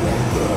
Yeah.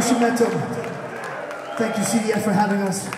Thank you. Thank you, CDF, for having us.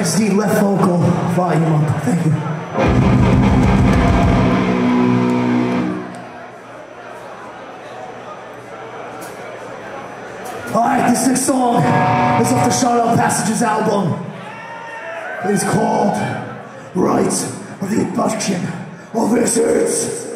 Left vocal volume up. Thank you. Alright, this next song is off the Charnel Passages album. It is called Rites of the Abduction of Wizards.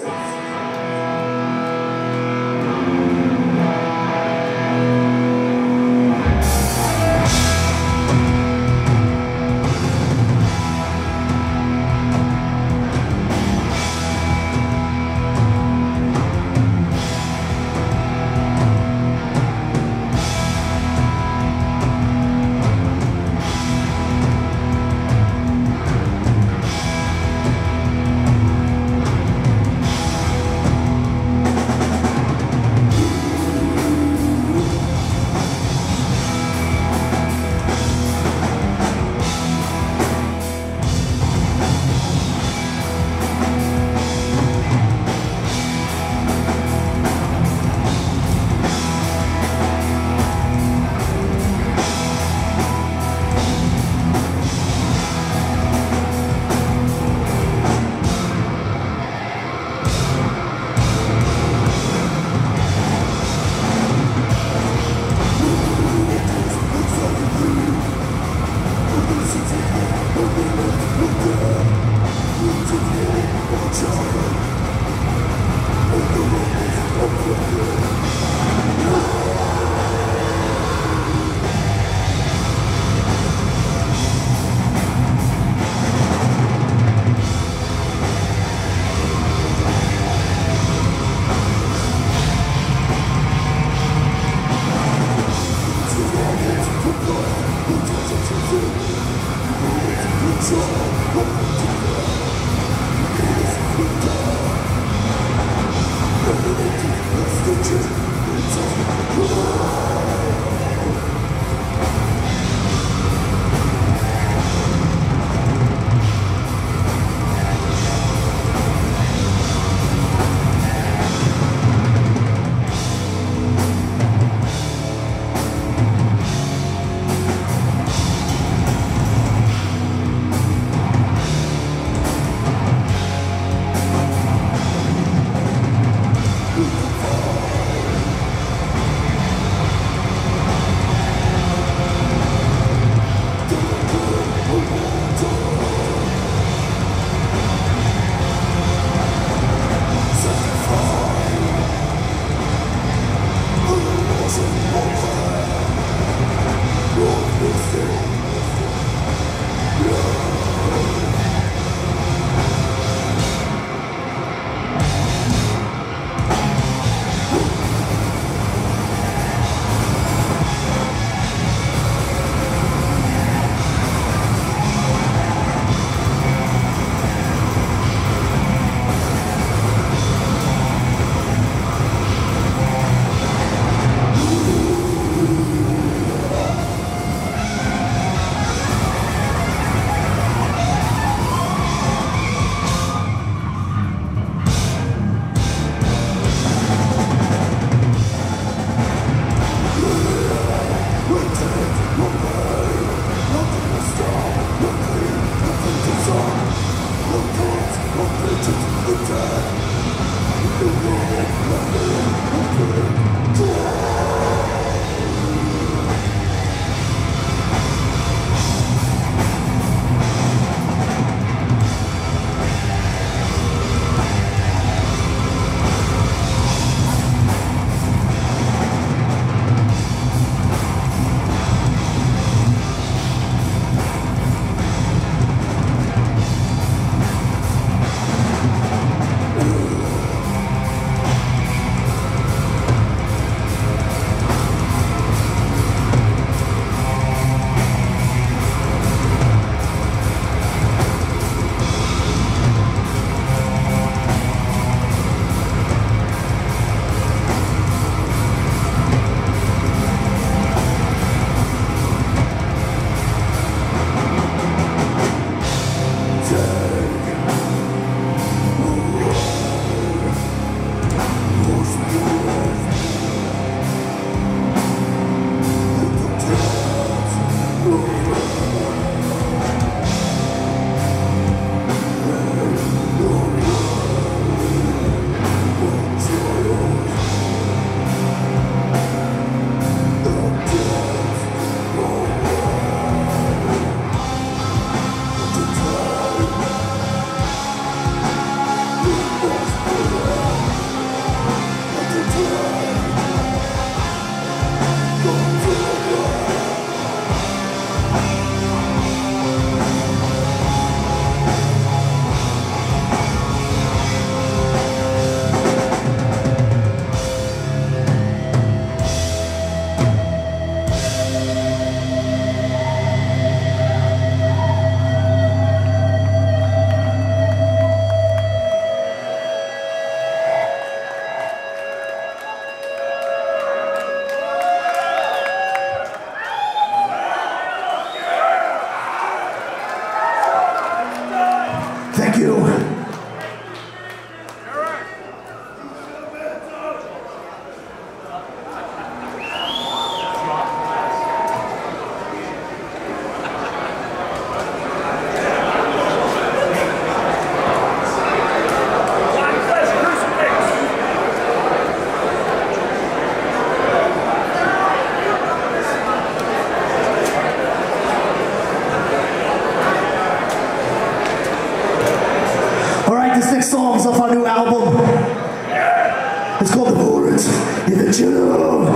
It's called The Words in the Chiller.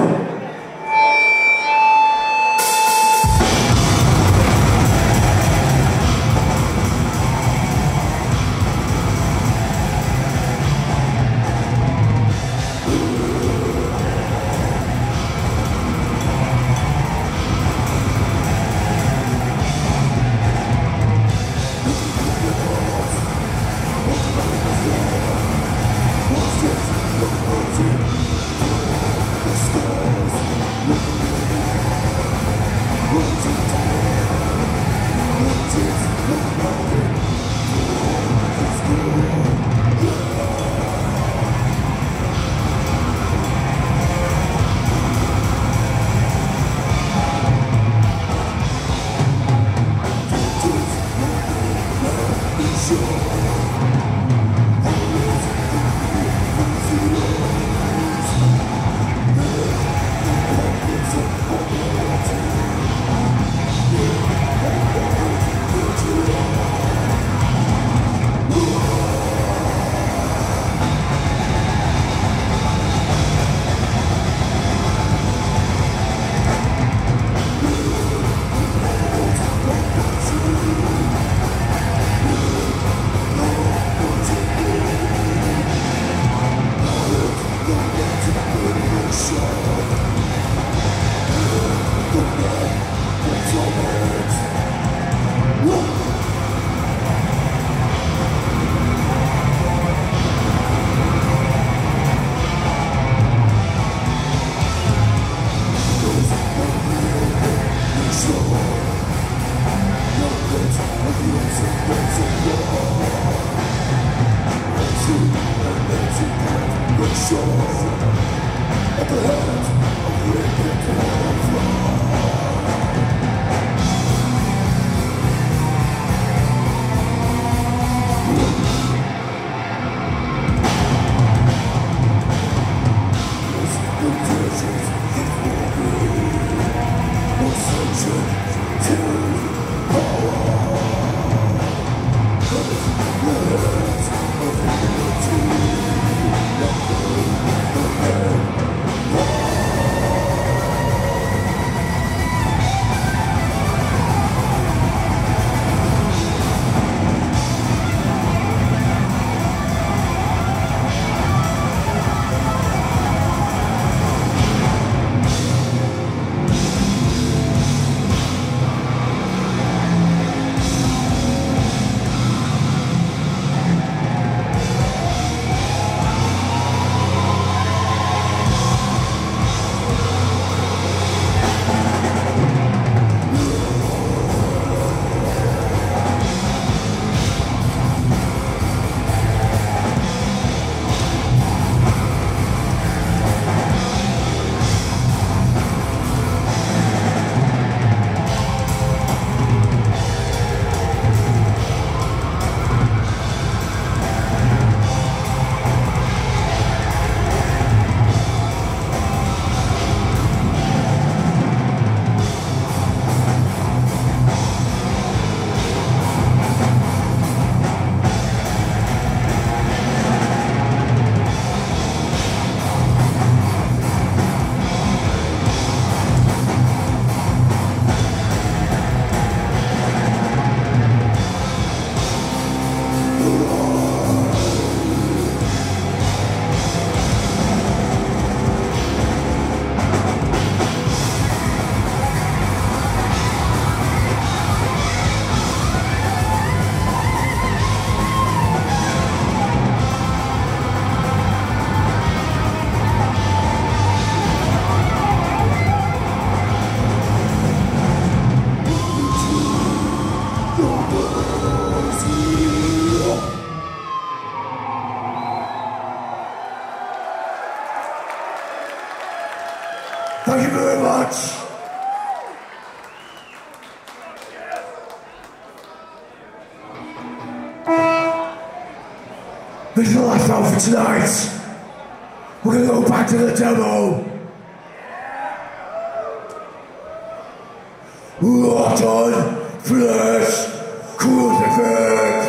Round for tonight. We're gonna go back to the demo. Rotten Flesh Crucifix.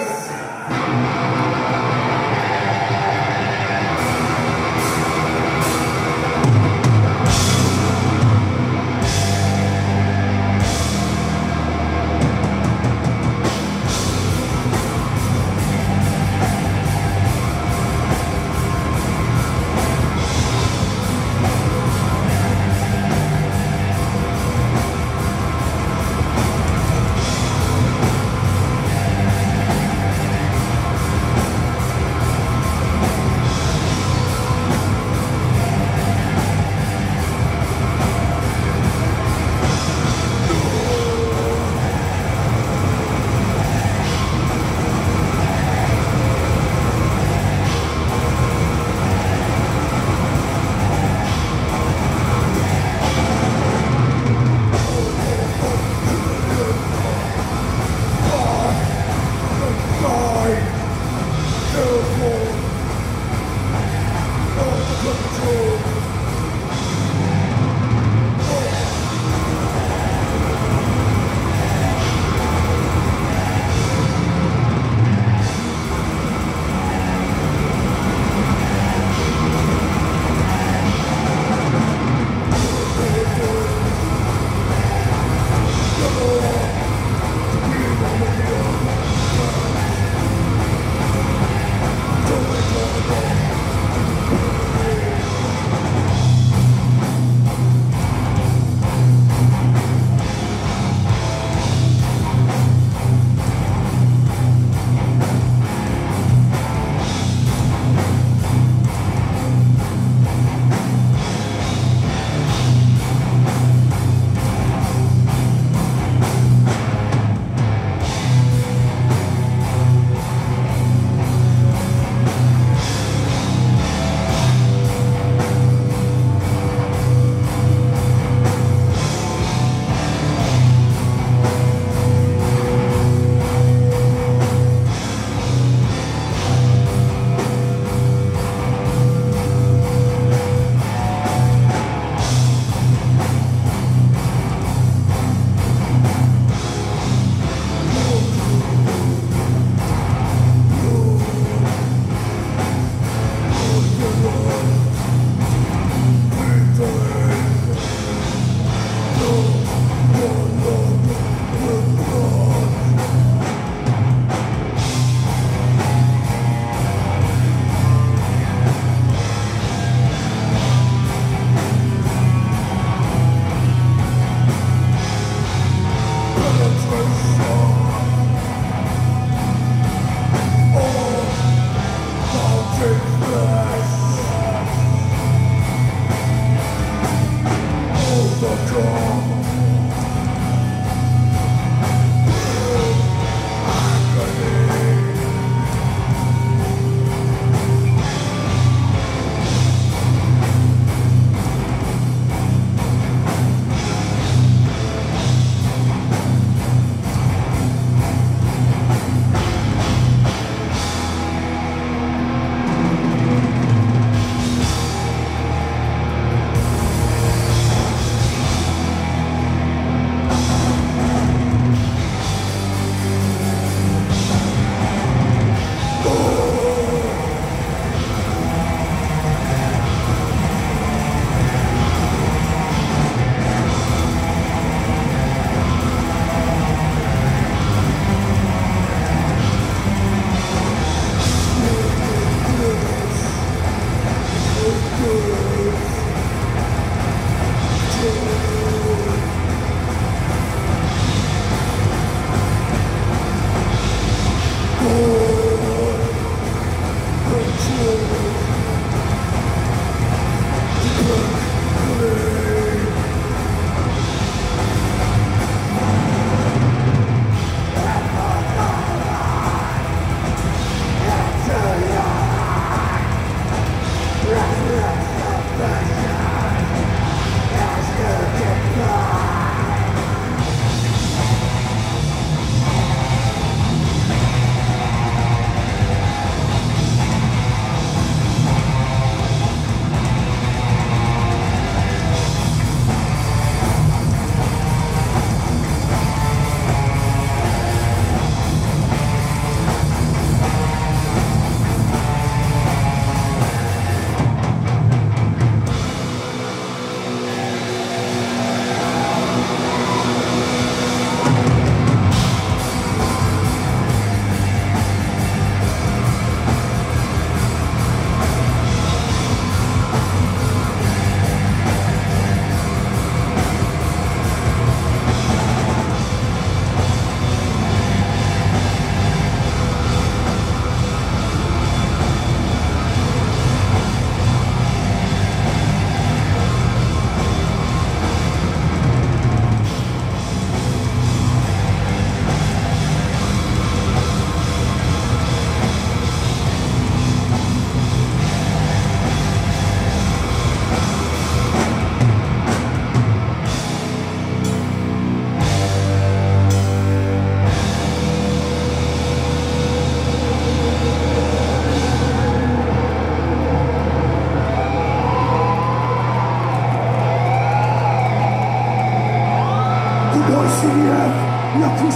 So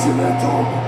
si m'attendent